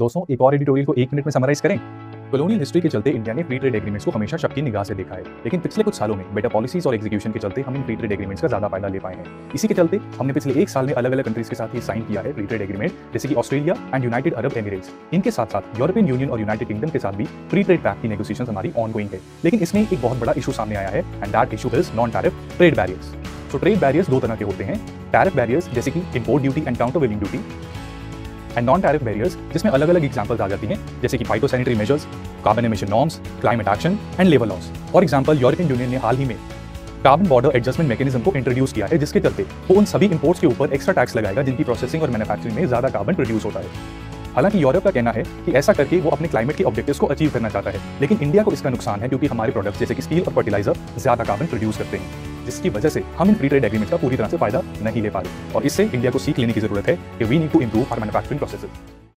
दोस्तों, एक और एडिटोरियल को एक मिनट में समराइज करें। कॉलोनियल हिस्ट्री के चलते इंडिया ने फ्री ट्रेड एग्रीमेंट्स को हमेशा शक की निगाह से देखा है। लेकिन पिछले कुछ सालों में बेटर पॉलिसीज़ और एग्जीक्यूशन के चलते हम इन फ्री ट्रेड एग्रीमेंट्स का ज़्यादा फ़ायदा ले पाए हैं। इसी के चलते हमने पिछले एक साल में अलग अलग कंट्रीज़ के साथ ये साइन किया है फ्री ट्रेड एग्रीमेंट जैसे कि Australia and United Arab Emirates इनके साथ साथ यूरोपियन यूनियन और यूनाइटेड किंगडम के साथ भी फ्री ट्रेड पैक की नेगोशिएशन हमारी ऑन गोइंग है। लेकिन इसमें एक बहुत बड़ा इशू सामने आया है and that issue is non tariff trade barriers तो ट्रेड बैरियर्स दो तरह के होते हैं। टैरिफ बैरियर्स जैसे कि import duty and countervailing duty and non tariff barriers जिसमें अलग अलग एग्जाम्पल्स आ जाती हैं, जैसे कि phytosanitary measures carbon emission norms climate action and labour laws for example European Union ने हाल ही में कार्बन बॉर्डर एडजस्टमेंट मैकेनिज्म को इंट्रोड्यूस किया है, जिसके चलते वो उन सभी इंपोर्ट्स के ऊपर एक्स्ट्रा टैक्स लगाएगा, जिनकी प्रोसेसिंग और मैन्युफैक्चरिंग में ज़्यादा कार्बन प्रोड्यूस होता है। हालाँकि यूरोप का कहना है कि ऐसा करके वो अपने क्लाइमेट के ऑब्जेक्टिव्स को अचीव करना चाहता है, लेकिन इंडिया को इसका नुकसान है, क्योंकि हमारे प्रोडक्ट्स जैसे कि स्टील और फर्टिलाइज़र ज़्यादा कार्बन प्रोड्यूस करते हैं। जिसकी वजह से हम इन फ्री ट्रेड एग्रीमेंट का पूरी तरह से फ़ायदा नहीं ले पा रहे। और इससे इंडिया को सीख लेने की ज़रूरत है कि we need to improve our manufacturing processes